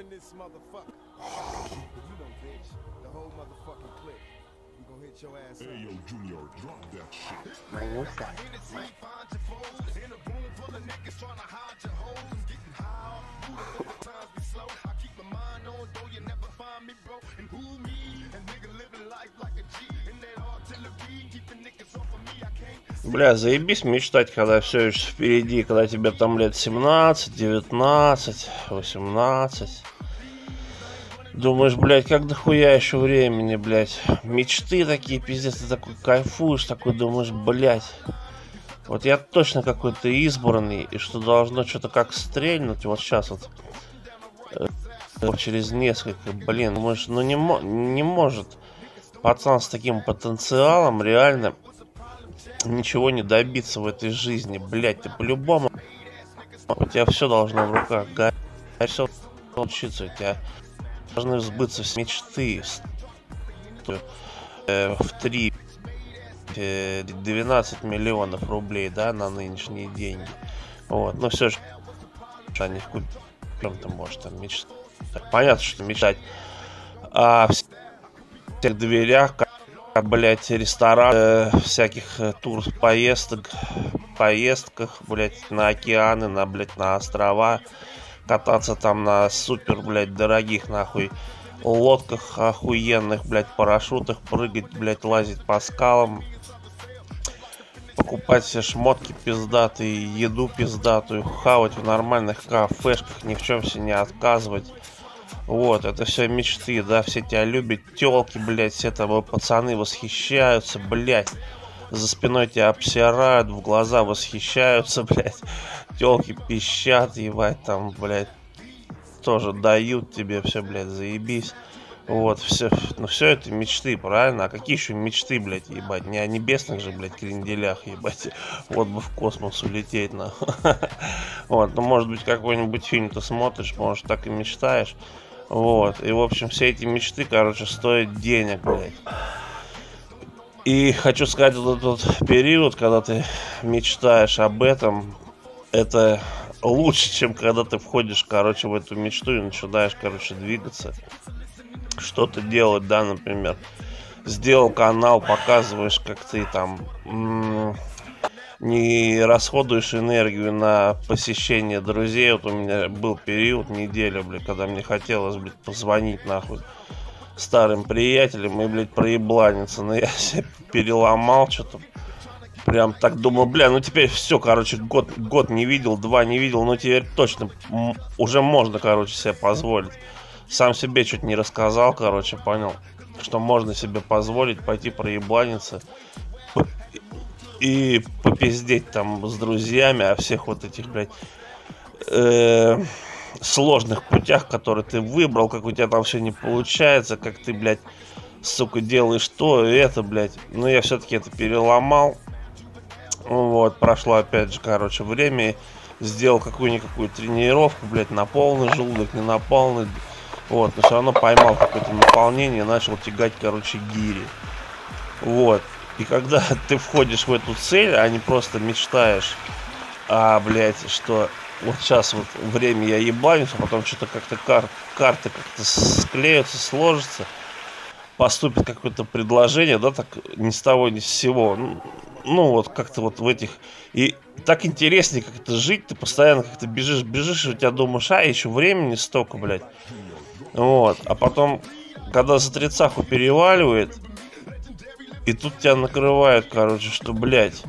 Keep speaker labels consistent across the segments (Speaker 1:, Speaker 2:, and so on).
Speaker 1: in this motherfucker. you know, bitch, the whole motherfucking clip. We gonna hit your ass up.
Speaker 2: Hey, yo, Junior, drop that shit.
Speaker 3: Манюса.
Speaker 4: Бля, заебись мечтать, когда все еще впереди, когда тебе там лет 17, 19, 18. Думаешь, блядь, как дохуя еще времени, блядь. Мечты такие, пиздец, ты такой кайфуешь, такой думаешь, блядь. Вот я точно какой-то избранный, и что должно что-то как стрельнуть, вот сейчас вот. э, через несколько, блин, думаешь, ну не, не может пацан с таким потенциалом реально ничего не добиться в этой жизни, блядь, ты по-любому у тебя все должно в руках, все случится, у тебя должны сбыться все мечты э, в три э, 12 миллионов рублей, да, на нынешние деньги. Вот, но все же они в чем-то может там мечтать. Понятно, что мечтать о всех дверях, как, блядь, ресторан, э, всяких э, тур поездок, поездках, блядь, на океаны, на, блядь, на острова, кататься там на супер, блядь, дорогих, нахуй, лодках охуенных, блядь, парашютах, прыгать, блядь, лазить по скалам, покупать все шмотки пиздатые, еду пиздатую, хавать в нормальных кафешках, ни в чем себе не отказывать. Вот, это все мечты, да, все тебя любят, телки, блядь, все там пацаны восхищаются, блядь. За спиной тебя обсирают, в глаза восхищаются, блядь. Телки пищат, ебать, там, блядь, тоже дают тебе все, блядь, заебись. Вот, все, ну все это мечты, правильно? А какие еще мечты, блядь, ебать? Не о небесных же, блядь, кренделях, ебать. Вот бы в космос улететь, нахуй. Вот, ну, может быть, какой-нибудь фильм ты смотришь, может, так и мечтаешь. Вот, и, в общем, все эти мечты, короче, стоят денег, блядь. И хочу сказать, вот этот период, когда ты мечтаешь об этом, это лучше, чем когда ты входишь, короче, в эту мечту и начинаешь, короче, двигаться что-то делать, да, например. Сделал канал, показываешь, как ты там м, не расходуешь энергию на посещение друзей. Вот у меня был период, неделя, блядь, когда мне хотелось, блядь, позвонить нахуй старым приятелям и, блядь, проебланиться. Но я себя переломал что-то. Прям так думаю, бля, ну теперь все, короче, год, год не видел, два не видел, ну теперь точно уже можно, короче, себе позволить сам себе чуть не рассказал, короче, понял, что можно себе позволить пойти проебланиться и попиздеть там с друзьями о всех вот этих, блядь, э, сложных путях, которые ты выбрал, как у тебя там все не получается, как ты, блядь, сука, делаешь то и это, блядь. Но я все-таки это переломал. Вот, прошло опять же, короче, время. Сделал какую-никакую тренировку, блядь, на полный желудок, не на полный. Вот, но все равно поймал какое-то наполнение начал тягать, короче, гири. Вот. И когда ты входишь в эту цель, а не просто мечтаешь, а, блядь, что вот сейчас вот время я ебанюсь, а потом что-то как-то кар карты как-то склеются, сложатся, поступит какое-то предложение, да, так ни с того, ни с сего. Ну, вот как-то вот в этих... И так интереснее как-то жить, ты постоянно как-то бежишь, бежишь, и у тебя думаешь, а, еще времени столько, блядь. Вот, а потом, когда за тридцаху переваливает, и тут тебя накрывает, короче, что, блядь,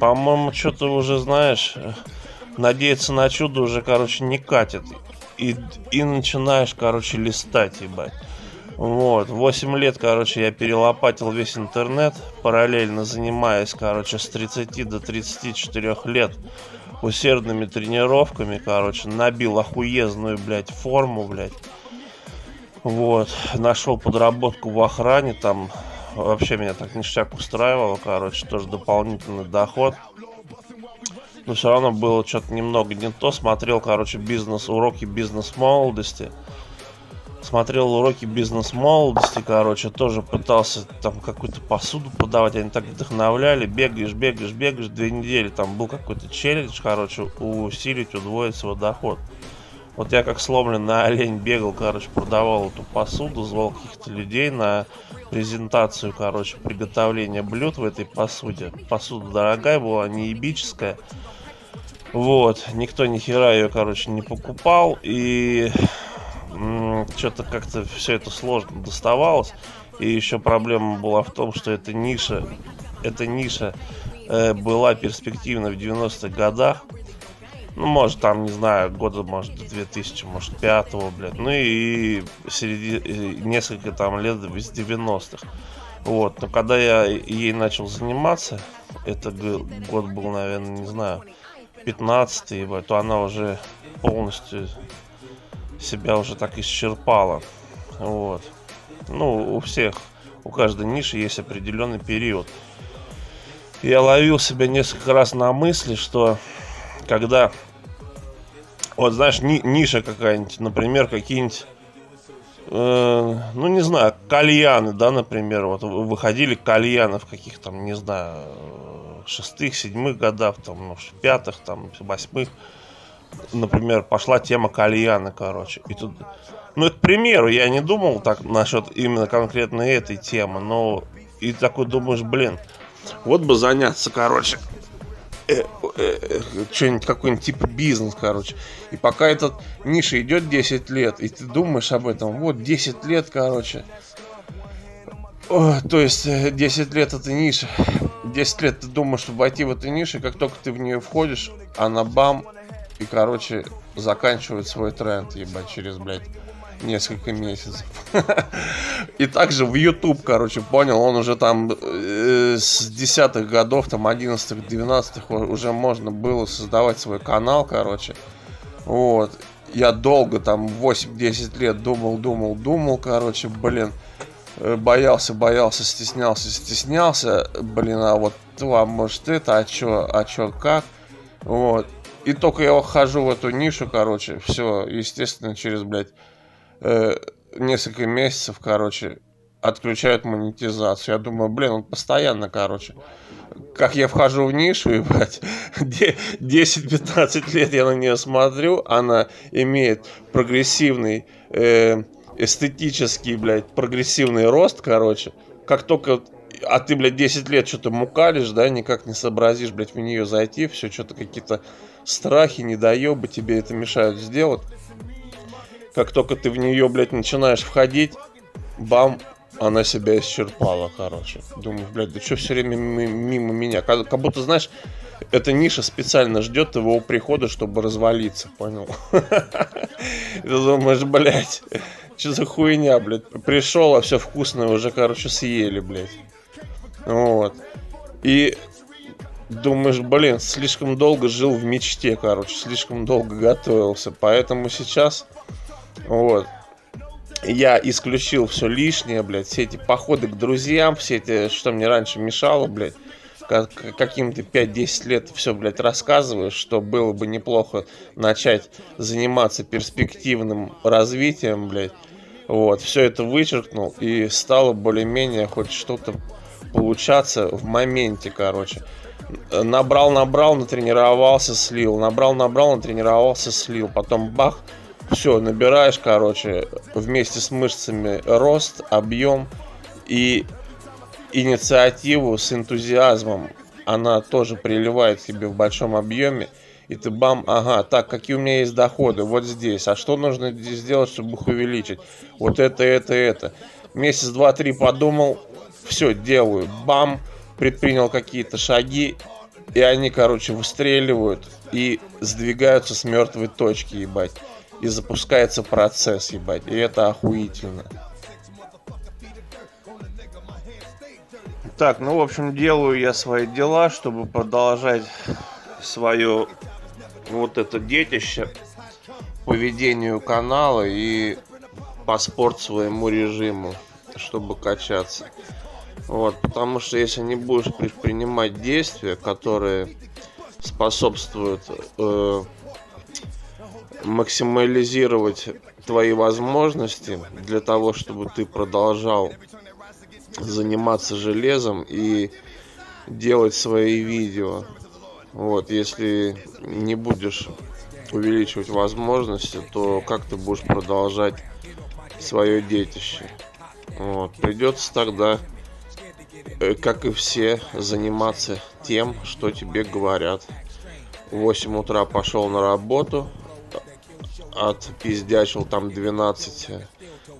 Speaker 4: по-моему, что-то уже, знаешь, надеяться на чудо уже, короче, не катит. И, и начинаешь, короче, листать, ебать. Вот, 8 лет, короче, я перелопатил весь интернет, параллельно занимаясь, короче, с 30 до 34 лет усердными тренировками, короче, набил охуезную, блядь, форму, блядь. Вот, нашел подработку в охране, там вообще меня так ништяк устраивало, короче, тоже дополнительный доход. Но все равно было что-то немного не то. Смотрел, короче, бизнес, уроки бизнес молодости. Смотрел уроки бизнес молодости, короче, тоже пытался там какую-то посуду подавать, они так вдохновляли, бегаешь, бегаешь, бегаешь, две недели, там был какой-то челлендж, короче, усилить, удвоить свой доход. Вот я как сломленный олень бегал, короче, продавал эту посуду, звал каких-то людей на презентацию, короче, приготовления блюд в этой посуде. Посуда дорогая была, не ебическая. Вот, никто ни хера ее, короче, не покупал. И что-то как-то все это сложно доставалось. И еще проблема была в том, что эта ниша, эта ниша э, была перспективна в 90-х годах. Ну, может, там, не знаю, года, может, 2000, может, 5 блядь. Ну и среди, несколько там лет из 90-х. Вот, но когда я ей начал заниматься, это год был, наверное, не знаю, 15 то она уже полностью себя уже так исчерпала. Вот. Ну, у всех, у каждой ниши есть определенный период. Я ловил себя несколько раз на мысли, что когда, вот знаешь, ни, ниша какая-нибудь, например, какие-нибудь, э, ну не знаю, кальяны, да, например, вот выходили кальяны в каких там, не знаю, шестых, седьмых годах, там, ну, пятых, там, восьмых, например, пошла тема кальяна, короче, и тут, ну, это к примеру, я не думал так насчет именно конкретно этой темы, но и такой думаешь, блин, вот бы заняться, короче, что-нибудь какой-нибудь типа бизнес, короче. И пока этот ниша идет 10 лет, и ты думаешь об этом, вот 10 лет, короче. То есть 10 лет это ниша. 10 лет ты думаешь, чтобы войти в эту нишу, как только ты в нее входишь, она бам, и, короче, заканчивает свой тренд, ебать, через, блядь, несколько месяцев. И также в YouTube, короче, понял, он уже там э, с десятых годов, там, одиннадцатых, двенадцатых уже можно было создавать свой канал, короче. Вот. Я долго, там, 8-10 лет думал, думал, думал, короче, блин. Э, боялся, боялся, стеснялся, стеснялся. Блин, а вот, а может это, а чё, а чё, как? Вот. И только я хожу в эту нишу, короче, все, естественно, через, блядь, э, несколько месяцев, короче, отключают монетизацию. Я думаю, блин, он постоянно, короче. Как я вхожу в нишу, ебать, 10-15 лет я на нее смотрю, она имеет прогрессивный, э, эстетический, блядь, прогрессивный рост, короче. Как только а ты, блядь, 10 лет что-то мукалишь, да, никак не сообразишь, блядь, в нее зайти, все, что-то какие-то страхи, недоебы тебе это мешают сделать. Как только ты в нее, блядь, начинаешь входить, бам, она себя исчерпала, короче. Думаю, блядь, да что все время мимо меня? Как, как будто, знаешь, эта ниша специально ждет его прихода, чтобы развалиться, понял? Ты думаешь, блядь, что за хуйня, блядь? Пришел, а все вкусное уже, короче, съели, блядь. Вот. И думаешь, блин, слишком долго жил в мечте, короче, слишком долго готовился. Поэтому сейчас вот. Я исключил все лишнее, блядь, все эти походы к друзьям, все эти, что мне раньше мешало, блядь, как, каким-то 5-10 лет все, блядь, рассказываешь, что было бы неплохо начать заниматься перспективным развитием, блядь. Вот, все это вычеркнул и стало более-менее хоть что-то получаться в моменте, короче. Набрал, набрал, натренировался, слил. Набрал, набрал, натренировался, слил. Потом бах, все, набираешь, короче, вместе с мышцами рост, объем и инициативу с энтузиазмом. Она тоже приливает себе в большом объеме. И ты бам, ага, так, какие у меня есть доходы, вот здесь. А что нужно сделать, чтобы их увеличить? Вот это, это, это. Месяц, два, три подумал, все, делаю. Бам, предпринял какие-то шаги, и они, короче, выстреливают и сдвигаются с мертвой точки, ебать и запускается процесс, ебать. И это охуительно. Так, ну, в общем, делаю я свои дела, чтобы продолжать свое вот это детище по ведению канала и по спорт своему режиму, чтобы качаться. Вот, потому что если не будешь предпринимать действия, которые способствуют э, максимализировать твои возможности для того, чтобы ты продолжал заниматься железом и делать свои видео. Вот, если не будешь увеличивать возможности, то как ты будешь продолжать свое детище? Вот. Придется тогда, э, как и все, заниматься тем, что тебе говорят. В 8 утра пошел на работу, отпиздячил там 12,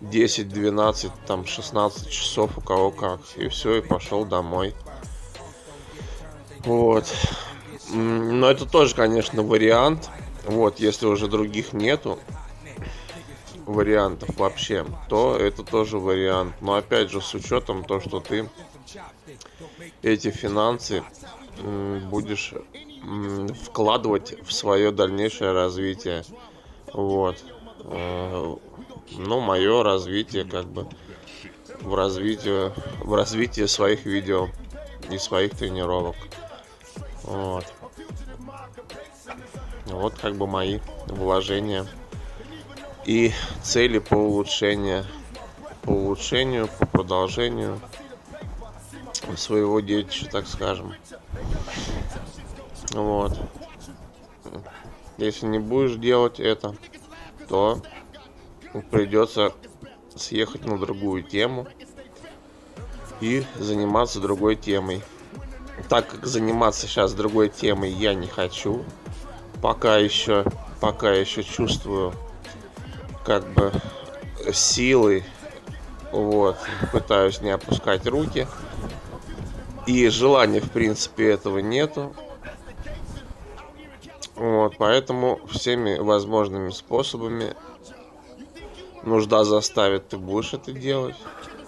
Speaker 4: 10, 12, там 16 часов у кого как. И все, и пошел домой. Вот. Но это тоже, конечно, вариант. Вот, если уже других нету вариантов вообще, то это тоже вариант. Но опять же, с учетом то, что ты эти финансы будешь вкладывать в свое дальнейшее развитие. Вот. Э, ну, мое развитие, как бы, в развитие, в развитие своих видео и своих тренировок. Вот. Вот как бы мои вложения и цели по улучшению, по улучшению, по продолжению своего детища, так скажем. Вот. Если не будешь делать это, то придется съехать на другую тему и заниматься другой темой. Так как заниматься сейчас другой темой я не хочу, пока еще, пока еще чувствую как бы силы, вот, пытаюсь не опускать руки, и желания в принципе этого нету, вот, поэтому всеми возможными способами нужда заставит, ты будешь это делать.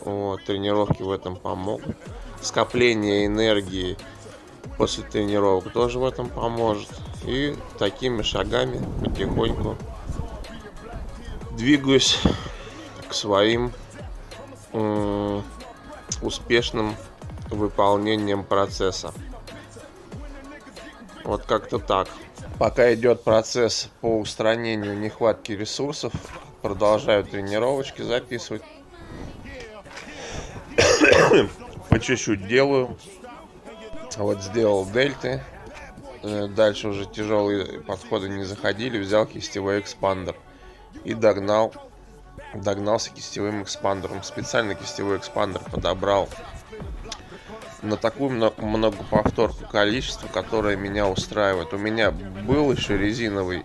Speaker 4: Вот, тренировки в этом помогут. Скопление энергии после тренировок тоже в этом поможет. И такими шагами потихоньку двигаюсь к своим успешным выполнением процесса. Вот как-то так. Пока идет процесс по устранению нехватки ресурсов, продолжаю тренировочки записывать. По чуть-чуть делаю. Вот сделал дельты. Э, дальше уже тяжелые подходы не заходили. Взял кистевой экспандер. И догнал. Догнался кистевым экспандером. Специально кистевой экспандер подобрал на такую многоповторку количество, которое меня устраивает. У меня был еще резиновый,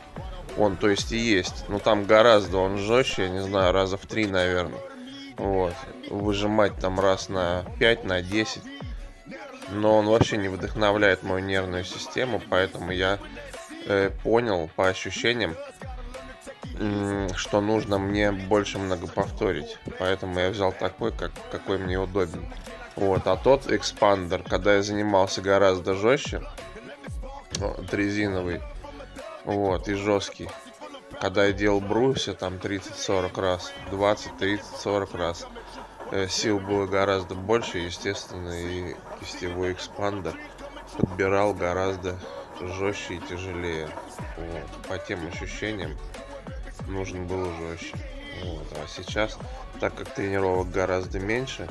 Speaker 4: он то есть и есть, но там гораздо он жестче, я не знаю, раза в три, наверное. Вот. Выжимать там раз на 5, на 10. Но он вообще не вдохновляет мою нервную систему, поэтому я э, понял по ощущениям, что нужно мне больше многоповторить. Поэтому я взял такой, как, какой мне удобен. Вот, а тот экспандер, когда я занимался гораздо жестче, вот, резиновый, вот, и жесткий, когда я делал бруся там 30-40 раз, 20, 30, 40 раз, э, сил было гораздо больше, естественно, и кистевой экспандер подбирал гораздо жестче и тяжелее. Вот. По тем ощущениям нужен был жестче. Вот. А сейчас, так как тренировок гораздо меньше,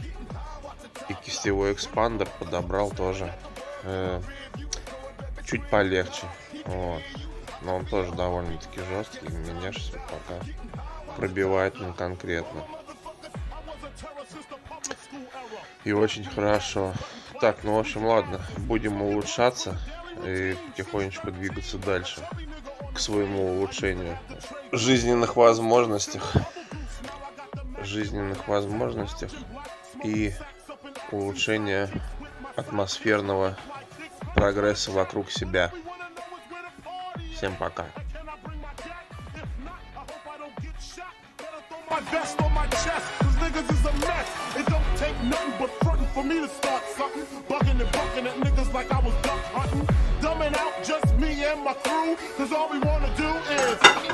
Speaker 4: и кистевой экспандер подобрал тоже э, чуть полегче. Вот. Но он тоже довольно-таки жесткий. Меня сейчас пока пробивает ну, конкретно. И очень хорошо. Так, ну в общем, ладно. Будем улучшаться и потихонечку двигаться дальше к своему улучшению. Жизненных возможностях. Жизненных возможностях и улучшение атмосферного прогресса вокруг себя. Всем пока. out just me and my crew, cause all we wanna do is